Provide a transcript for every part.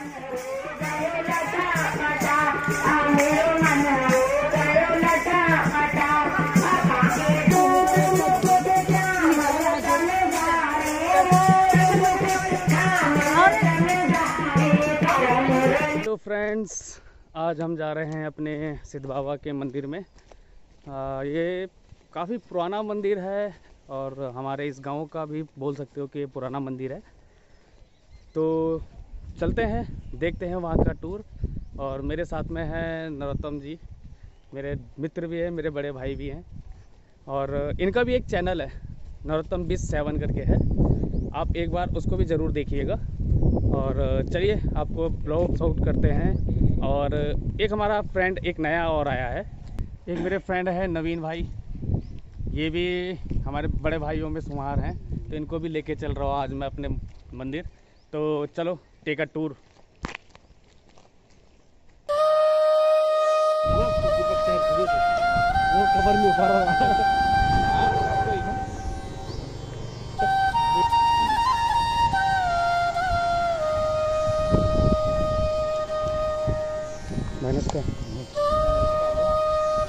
तो फ्रेंड्स आज हम जा रहे हैं अपने सिद्ध बाबा के मंदिर में। आ, ये काफ़ी पुराना मंदिर है और हमारे इस गाँव का भी बोल सकते हो कि ये पुराना मंदिर है। तो चलते हैं, देखते हैं वहाँ का टूर और मेरे साथ में है नरोत्तम जी। मेरे मित्र भी हैं, मेरे बड़े भाई भी हैं। और इनका भी एक चैनल है, नरोत्तम बिस सेवन करके है। आप एक बार उसको भी ज़रूर देखिएगा। और चलिए, आपको ब्लॉग शूट करते हैं। और एक हमारा फ्रेंड एक नया और आया है। एक मेरे फ्रेंड है नवीन भाई। ये भी हमारे बड़े भाइयों में शुमार हैं। तो इनको भी लेके चल रहा हूँ आज मैं अपने मंदिर। तो चलो अ वो खबर में उठा रहा माइनस का।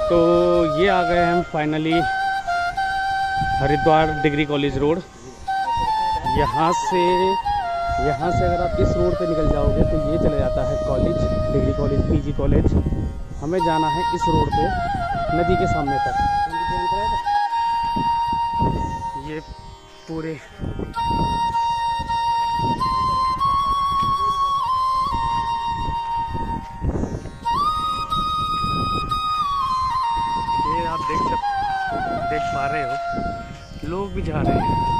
तो ये आ गए हम finally Haridwar degree college road. यहाँ से यहाँ से अगर आप इस रोड पे निकल जाओगे तो ये चले जाता है college, degree college, PG college. हमें जाना है इस रोड पे, नदी के सामने तक। ये पूरे ये आप देख सक देख पा रहे हो। लोग भी जा रहे हैं।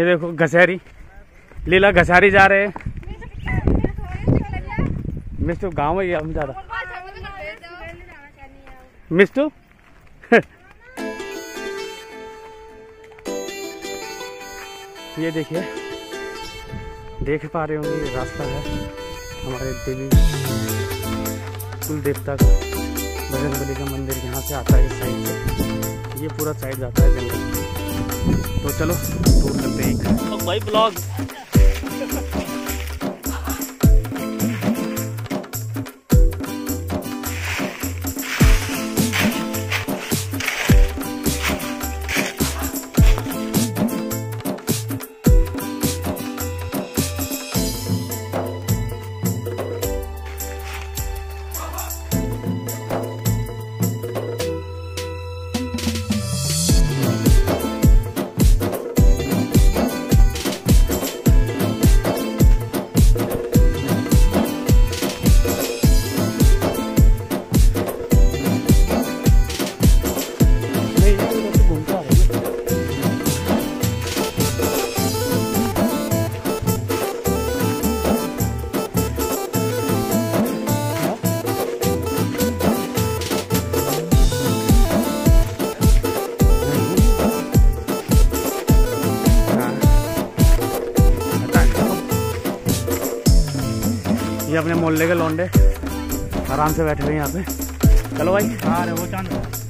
ये देखो घसैरी। लीला घसारी जा रहे हैं। मिस्टू, गाँव में हम ज़्यादा। मिस्टू? ये देखिए, देख पा रहे होंगे रास्ता है हमारे देवी कुल देवता का। बजरंग बली का मंदिर यहाँ से आता है इस साइड से। ये पूरा साइड जाता है जंगल। तो चलो टूर करते हैं भाई ब्लॉग अपने मोहल्ले के लौंडे। आराम से बैठे हुए यहाँ पे। चलो भाई। हाँ वो चाँद।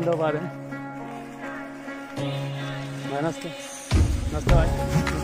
जिंदाबाद है। मैं नमस्ते। नमस्ते भाई।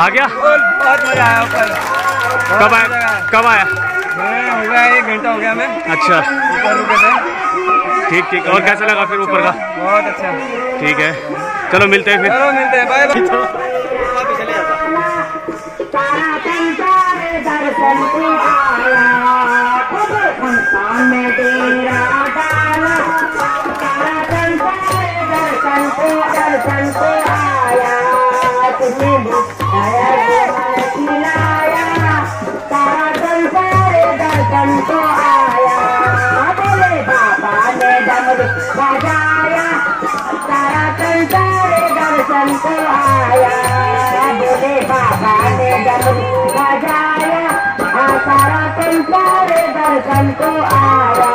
आ गया? बहुत मज़ा आया ऊपर कब आया? कब आया? हो गया एक घंटा हो गया मैं। अच्छा। ऊपर रुके थे। ठीक ठीक। और कैसा लगा फिर ऊपर का? बहुत अच्छा। ठीक है। चलो मिलते हैं फिर। चलो मिलते हैं। बाय बाय को आया बोले बाबा ने डमरू बजाया सारा परिवार दर्शन को आया।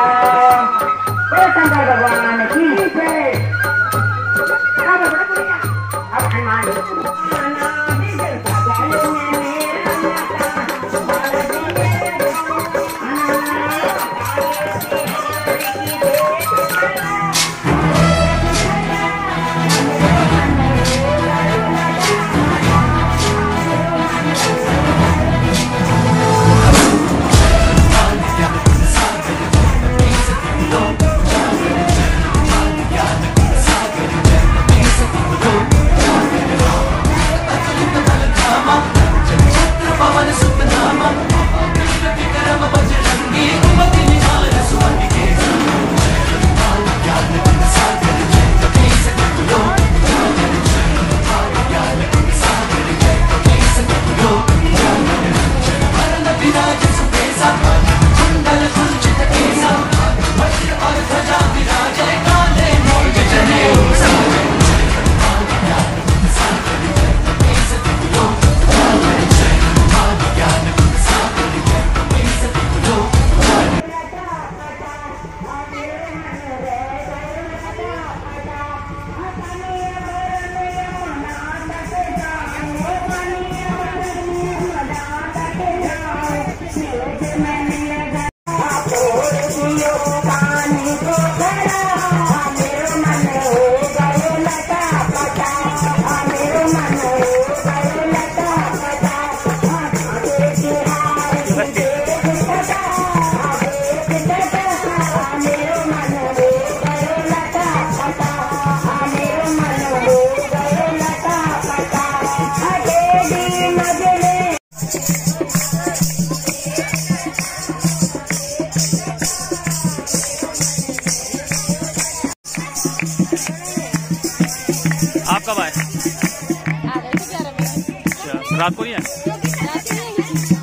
रात को नहीं आए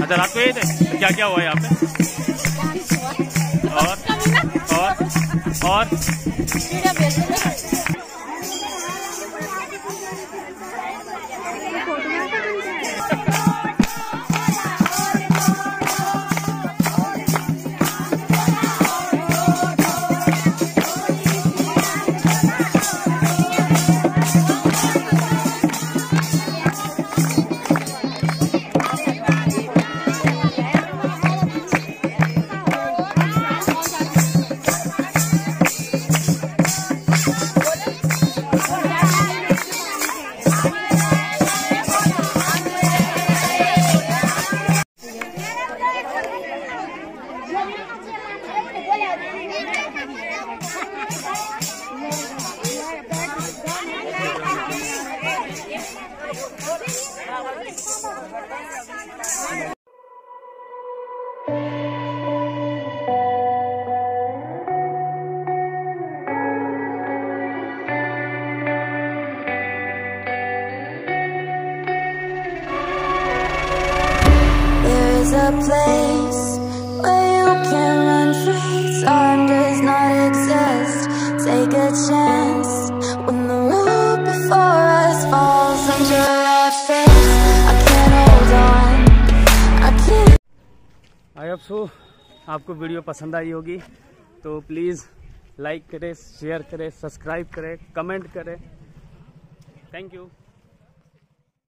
अच्छा रात को यही थे? क्या क्या हुआ यहाँ पे? और? और? और is a place where you can run free. Time does not exist. Take a chance when the road before us falls under our face. I can't hold on. I can't. I hope so आपको video पसंद आई होगी तो please like करें share करें subscribe करें comment करें thank you